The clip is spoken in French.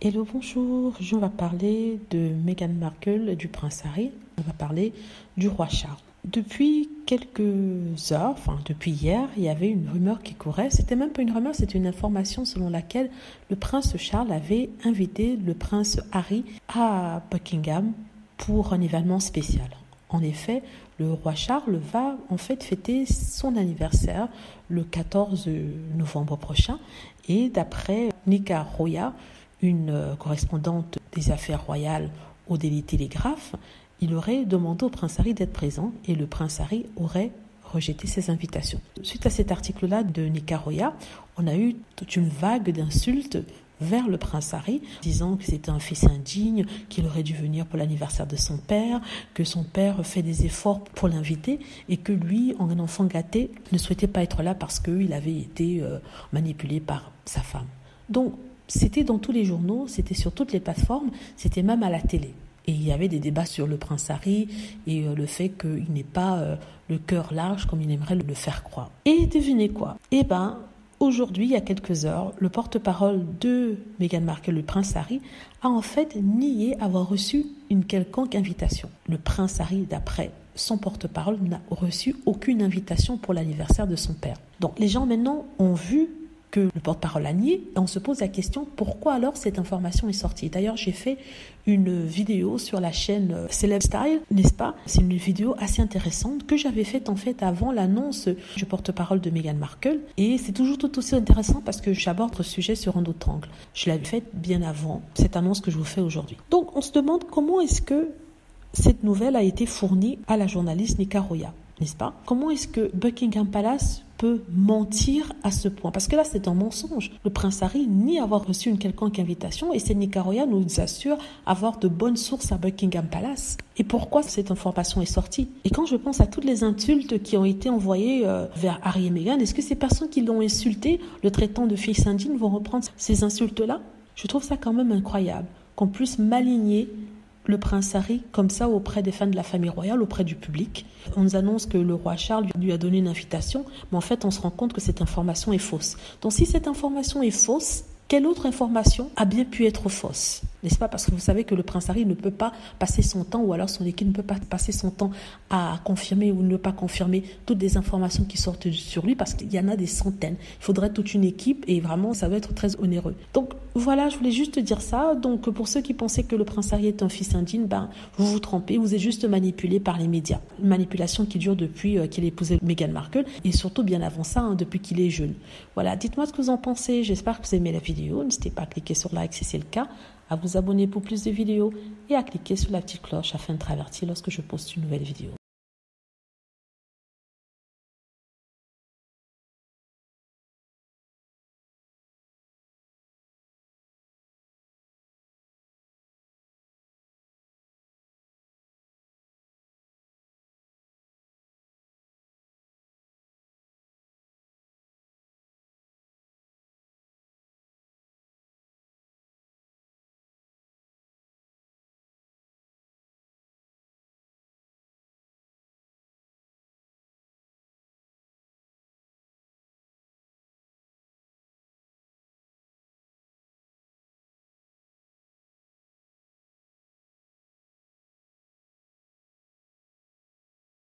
Hello, bonjour. Je vais parler de Meghan Markle, du prince Harry. On va parler du roi Charles. Depuis quelques heures, enfin depuis hier, il y avait une rumeur qui courait. C'était même pas une rumeur, c'était une information selon laquelle le prince Charles avait invité le prince Harry à Buckingham pour un événement spécial. En effet, le roi Charles va en fait fêter son anniversaire le 14 novembre prochain et d'après Nika Roya, une euh, correspondante des affaires royales au Daily Telegraph, il aurait demandé au prince Harry d'être présent et le prince Harry aurait rejeté ses invitations. Suite à cet article-là de Nika Roya, on a eu toute une vague d'insultes vers le prince Harry, disant que c'était un fils indigne, qu'il aurait dû venir pour l'anniversaire de son père, que son père fait des efforts pour l'inviter et que lui, en un enfant gâté, ne souhaitait pas être là parce qu'il avait été euh, manipulé par sa femme. Donc, c'était dans tous les journaux, c'était sur toutes les plateformes, c'était même à la télé. Et il y avait des débats sur le prince Harry et euh, le fait qu'il n'ait pas euh, le cœur large comme il aimerait le faire croire. Et devinez quoi? Eh ben, Aujourd'hui, il y a quelques heures, le porte-parole de Meghan Markle, le prince Harry, a en fait nié avoir reçu une quelconque invitation. Le prince Harry, d'après son porte-parole, n'a reçu aucune invitation pour l'anniversaire de son père. Donc les gens maintenant ont vu que le porte-parole a nié. On se pose la question pourquoi alors cette information est sortie? D'ailleurs, j'ai fait une vidéo sur la chaîne euh, Celeb Style, n'est-ce pas? C'est une vidéo assez intéressante que j'avais faite en fait avant l'annonce du porte-parole de Meghan Markle. Et c'est toujours tout aussi intéressant parce que j'aborde le sujet sur un autre angle. Je l'avais faite bien avant cette annonce que je vous fais aujourd'hui. Donc, on se demande comment est-ce que cette nouvelle a été fournie à la journaliste Nika Roya n'est-ce pas? Comment est-ce que Buckingham Palace peut mentir à ce point Parce que là, c'est un mensonge. Le prince Harry nie avoir reçu une quelconque invitation et c'est Nicaroya nous assure avoir de bonnes sources à Buckingham Palace. Et pourquoi cette information est sortie? Et quand je pense à toutes les insultes qui ont été envoyées euh, vers Harry et Meghan, est-ce que ces personnes qui l'ont insulté, le traitant de fils indigne, vont reprendre ces insultes-là? Je trouve ça quand même incroyable qu'on puisse m'aligner le prince Harry comme ça auprès des fans de la famille royale, auprès du public. On nous annonce que le roi Charles lui a donné une invitation, mais en fait on se rend compte que cette information est fausse. Donc si cette information est fausse, quelle autre information a bien pu être fausse N'est-ce pas? Parce que vous savez que le prince Harry ne peut pas passer son temps, ou alors son équipe ne peut pas passer son temps à confirmer ou ne pas confirmer toutes les informations qui sortent sur lui, parce qu'il y en a des centaines. Il faudrait toute une équipe et vraiment, ça va être très onéreux. Donc voilà, je voulais juste dire ça. Donc pour ceux qui pensaient que le prince Harry est un fils indigne, ben, vous vous trompez, vous êtes juste manipulé par les médias. Une manipulation qui dure depuis euh, qu'il a épousé Meghan Markle et surtout bien avant ça, hein, depuis qu'il est jeune. Voilà, dites-moi ce que vous en pensez. J'espère que vous aimez la vidéo. N'hésitez pas à cliquer sur like si c'est le cas, à vous abonner pour plus de vidéos et à cliquer sur la petite cloche afin de traverser lorsque je poste une nouvelle vidéo.